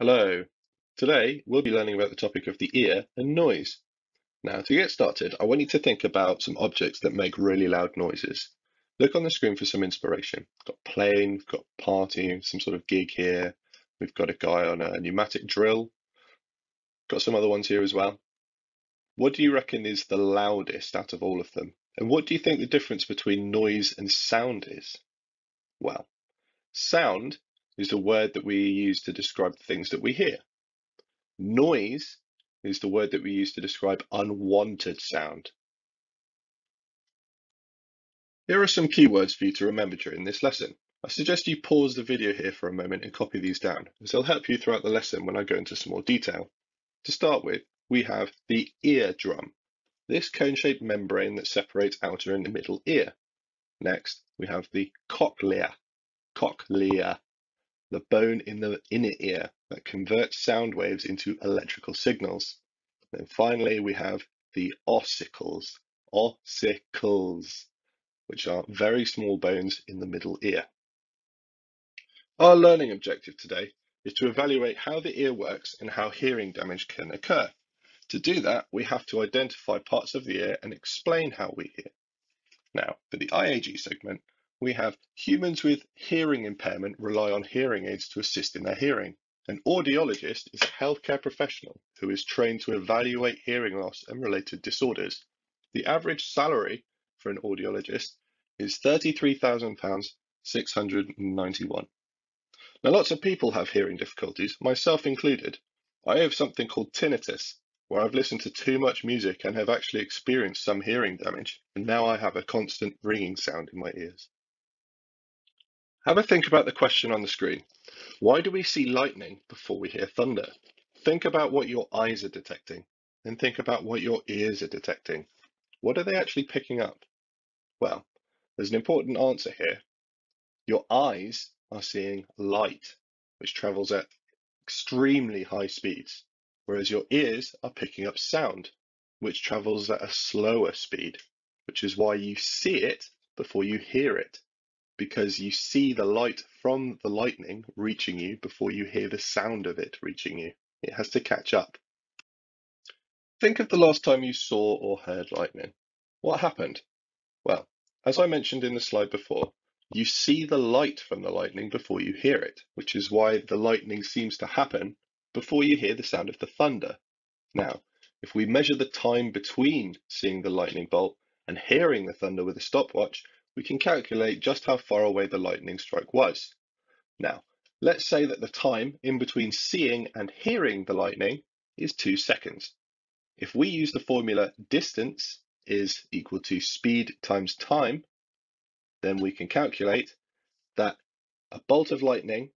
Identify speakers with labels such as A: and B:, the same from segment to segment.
A: Hello. Today we'll be learning about the topic of the ear and noise. Now, to get started, I want you to think about some objects that make really loud noises. Look on the screen for some inspiration. We've got plane, we've got party, some sort of gig here. We've got a guy on a pneumatic drill. Got some other ones here as well. What do you reckon is the loudest out of all of them? And what do you think the difference between noise and sound is? Well, sound is the word that we use to describe things that we hear. Noise is the word that we use to describe unwanted sound. Here are some keywords for you to remember during this lesson. I suggest you pause the video here for a moment and copy these down, as they'll help you throughout the lesson when I go into some more detail. To start with, we have the eardrum, this cone-shaped membrane that separates outer and middle ear. Next, we have the cochlea, cochlea, the bone in the inner ear that converts sound waves into electrical signals. And finally, we have the ossicles, ossicles, which are very small bones in the middle ear. Our learning objective today is to evaluate how the ear works and how hearing damage can occur. To do that, we have to identify parts of the ear and explain how we hear. Now, for the IAG segment, we have humans with hearing impairment rely on hearing aids to assist in their hearing. An audiologist is a healthcare professional who is trained to evaluate hearing loss and related disorders. The average salary for an audiologist is £33,691. Now, lots of people have hearing difficulties, myself included. I have something called tinnitus, where I've listened to too much music and have actually experienced some hearing damage, and now I have a constant ringing sound in my ears. Have a think about the question on the screen. Why do we see lightning before we hear thunder? Think about what your eyes are detecting, then think about what your ears are detecting. What are they actually picking up? Well, there's an important answer here. Your eyes are seeing light, which travels at extremely high speeds, whereas your ears are picking up sound, which travels at a slower speed, which is why you see it before you hear it because you see the light from the lightning reaching you before you hear the sound of it reaching you. It has to catch up. Think of the last time you saw or heard lightning. What happened? Well, as I mentioned in the slide before, you see the light from the lightning before you hear it, which is why the lightning seems to happen before you hear the sound of the thunder. Now, if we measure the time between seeing the lightning bolt and hearing the thunder with a stopwatch, we can calculate just how far away the lightning strike was. Now, let's say that the time in between seeing and hearing the lightning is two seconds. If we use the formula distance is equal to speed times time, then we can calculate that a bolt of lightning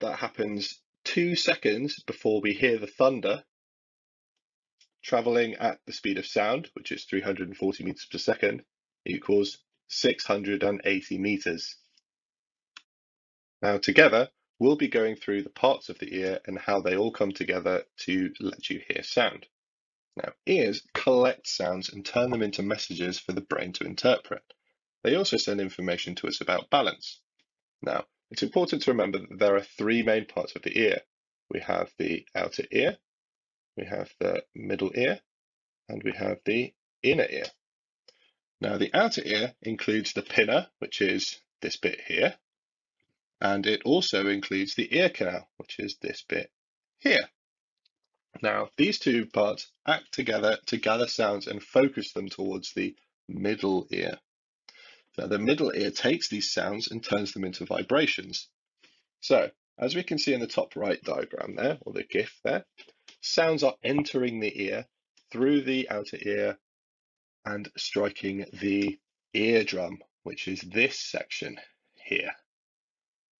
A: that happens two seconds before we hear the thunder traveling at the speed of sound, which is 340 meters per second, equals 680 meters. Now together, we'll be going through the parts of the ear and how they all come together to let you hear sound. Now, ears collect sounds and turn them into messages for the brain to interpret. They also send information to us about balance. Now, it's important to remember that there are three main parts of the ear. We have the outer ear, we have the middle ear, and we have the inner ear. Now the outer ear includes the pinna, which is this bit here, and it also includes the ear canal, which is this bit here. Now these two parts act together to gather sounds and focus them towards the middle ear. Now the middle ear takes these sounds and turns them into vibrations. So as we can see in the top right diagram there, or the GIF there, sounds are entering the ear through the outer ear and striking the eardrum, which is this section here.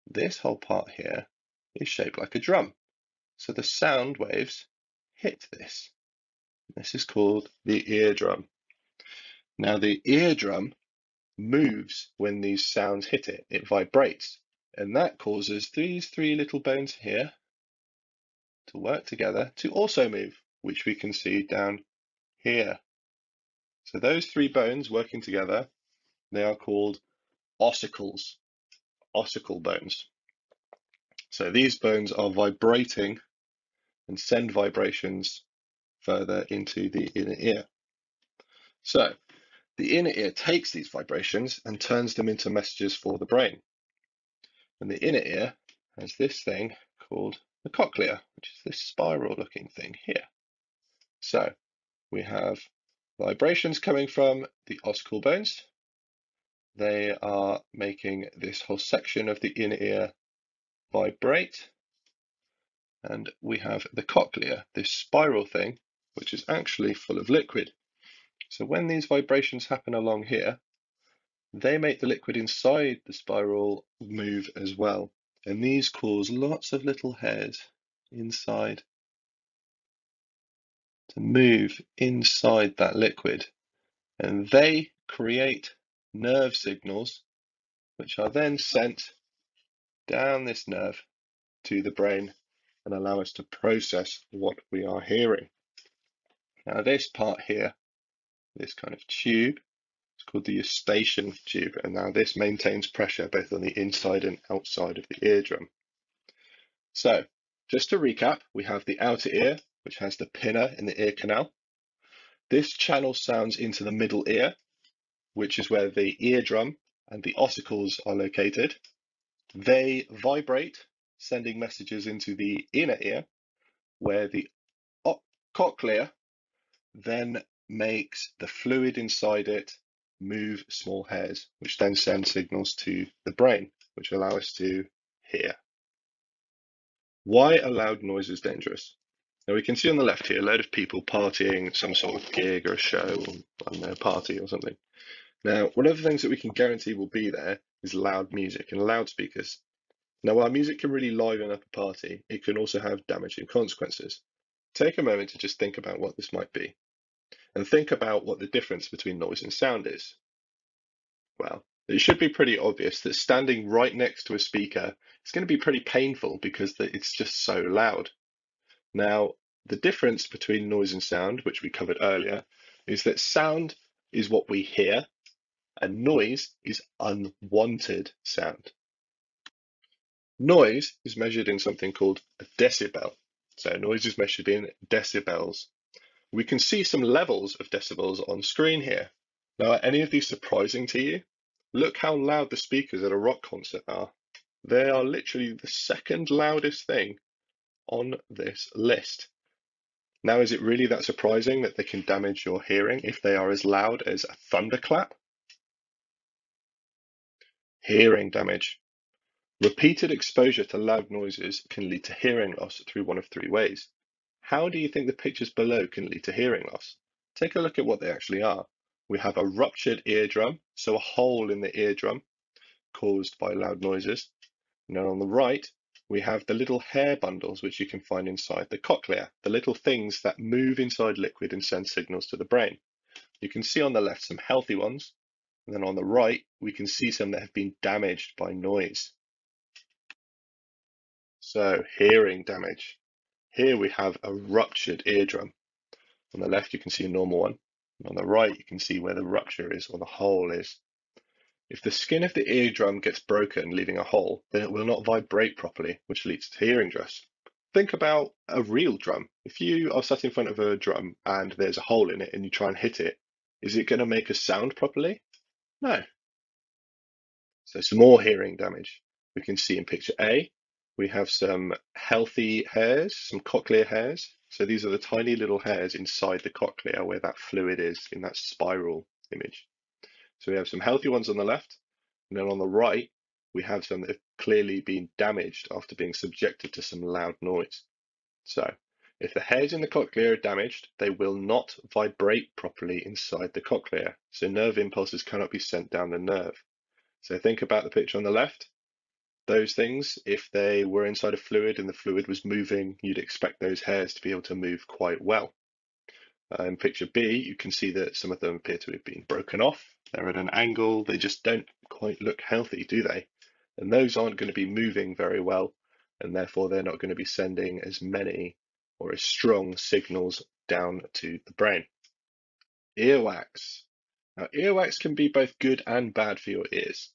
A: This whole part here is shaped like a drum. So the sound waves hit this. This is called the eardrum. Now the eardrum moves when these sounds hit it. It vibrates. And that causes these three little bones here to work together to also move, which we can see down here. So those three bones working together, they are called ossicles, ossicle bones. So these bones are vibrating and send vibrations further into the inner ear. So the inner ear takes these vibrations and turns them into messages for the brain. And the inner ear has this thing called the cochlea, which is this spiral looking thing here. So we have vibrations coming from the ossicle bones. They are making this whole section of the inner ear vibrate. And we have the cochlea, this spiral thing, which is actually full of liquid. So when these vibrations happen along here, they make the liquid inside the spiral move as well. And these cause lots of little hairs inside to move inside that liquid. And they create nerve signals, which are then sent down this nerve to the brain and allow us to process what we are hearing. Now this part here, this kind of tube, it's called the eustachian tube, and now this maintains pressure both on the inside and outside of the eardrum. So, just to recap, we have the outer ear, which has the pinna in the ear canal. This channels sounds into the middle ear, which is where the eardrum and the ossicles are located. They vibrate, sending messages into the inner ear, where the cochlea then makes the fluid inside it move small hairs, which then send signals to the brain, which allow us to hear. Why are loud noises dangerous? Now we can see on the left here a load of people partying some sort of gig or a show or I don't know, a party or something. Now, one of the things that we can guarantee will be there is loud music and loudspeakers. Now, while music can really liven up a party, it can also have damaging consequences. Take a moment to just think about what this might be and think about what the difference between noise and sound is. Well, it should be pretty obvious that standing right next to a speaker is going to be pretty painful because it's just so loud. Now, the difference between noise and sound, which we covered earlier, is that sound is what we hear and noise is unwanted sound. Noise is measured in something called a decibel. So noise is measured in decibels. We can see some levels of decibels on screen here. Now, are any of these surprising to you? Look how loud the speakers at a rock concert are. They are literally the second loudest thing on this list. Now, is it really that surprising that they can damage your hearing if they are as loud as a thunderclap? Hearing damage. Repeated exposure to loud noises can lead to hearing loss through one of three ways. How do you think the pictures below can lead to hearing loss? Take a look at what they actually are. We have a ruptured eardrum, so a hole in the eardrum caused by loud noises. And then on the right, we have the little hair bundles which you can find inside the cochlea, the little things that move inside liquid and send signals to the brain. You can see on the left some healthy ones, and then on the right, we can see some that have been damaged by noise. So hearing damage. Here we have a ruptured eardrum. On the left, you can see a normal one. And on the right, you can see where the rupture is or the hole is. If the skin of the eardrum gets broken, leaving a hole, then it will not vibrate properly, which leads to hearing loss. Think about a real drum. If you are sat in front of a drum and there's a hole in it and you try and hit it, is it going to make a sound properly? No. So some more hearing damage. We can see in picture A, we have some healthy hairs, some cochlear hairs. So these are the tiny little hairs inside the cochlea where that fluid is in that spiral image. So we have some healthy ones on the left, and then on the right, we have some that have clearly been damaged after being subjected to some loud noise. So if the hairs in the cochlea are damaged, they will not vibrate properly inside the cochlea. So nerve impulses cannot be sent down the nerve. So think about the picture on the left those things, if they were inside a fluid and the fluid was moving, you'd expect those hairs to be able to move quite well. Uh, in picture B, you can see that some of them appear to have been broken off. They're at an angle, they just don't quite look healthy, do they? And those aren't going to be moving very well, and therefore they're not going to be sending as many or as strong signals down to the brain. Earwax. Now, earwax can be both good and bad for your ears.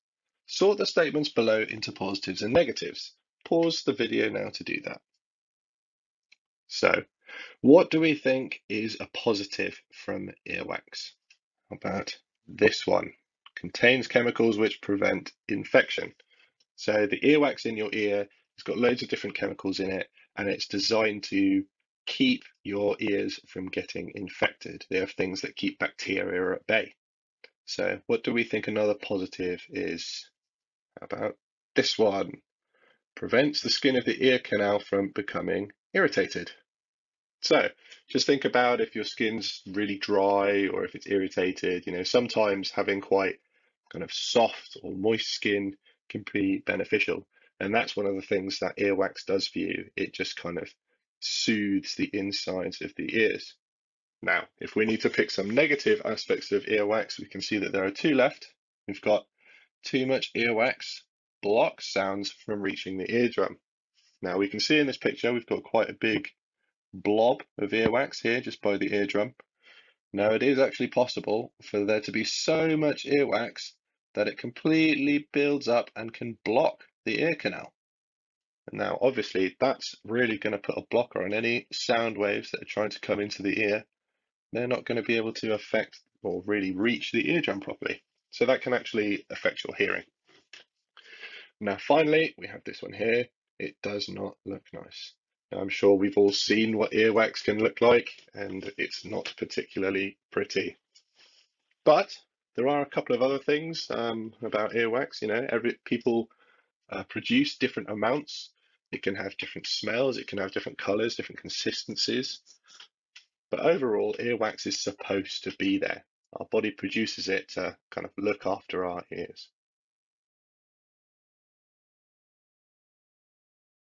A: Sort the statements below into positives and negatives. pause the video now to do that. So, what do we think is a positive from earwax? How about this one? Contains chemicals which prevent infection. So the earwax in your ear has got loads of different chemicals in it, and it's designed to keep your ears from getting infected. They have things that keep bacteria at bay. So what do we think another positive is? How about this one? Prevents the skin of the ear canal from becoming irritated. So just think about if your skin's really dry or if it's irritated, you know, sometimes having quite kind of soft or moist skin can be beneficial. And that's one of the things that earwax does for you. It just kind of soothes the insides of the ears. Now, if we need to pick some negative aspects of earwax, we can see that there are two left. We've got too much earwax blocks sounds from reaching the eardrum. Now we can see in this picture, we've got quite a big blob of earwax here just by the eardrum. Now it is actually possible for there to be so much earwax that it completely builds up and can block the ear canal. Now, obviously, that's really going to put a blocker on any sound waves that are trying to come into the ear they're not going to be able to affect or really reach the eardrum properly. So that can actually affect your hearing. Now, finally, we have this one here. It does not look nice. I'm sure we've all seen what earwax can look like, and it's not particularly pretty. But there are a couple of other things um, about earwax. You know, every people uh, produce different amounts. It can have different smells. It can have different colors, different consistencies. But overall, earwax is supposed to be there. Our body produces it to kind of look after our ears.